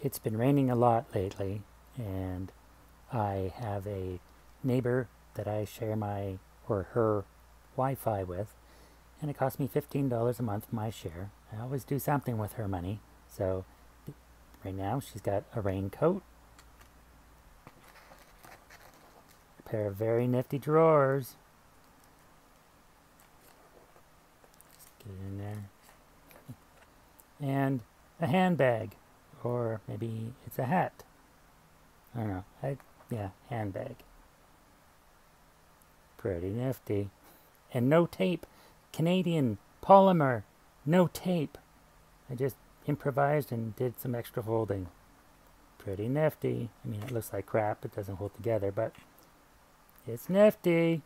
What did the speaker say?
it's been raining a lot lately, and I have a neighbor that I share my or her Wi-Fi with, and it costs me $15 a month my share. I always do something with her money, so right now she's got a raincoat, a pair of very nifty drawers. Get in there. And a handbag or maybe it's a hat. I don't know. I, yeah, handbag. Pretty nifty. And no tape. Canadian polymer. No tape. I just improvised and did some extra folding. Pretty nifty. I mean, it looks like crap. It doesn't hold together, but it's nifty.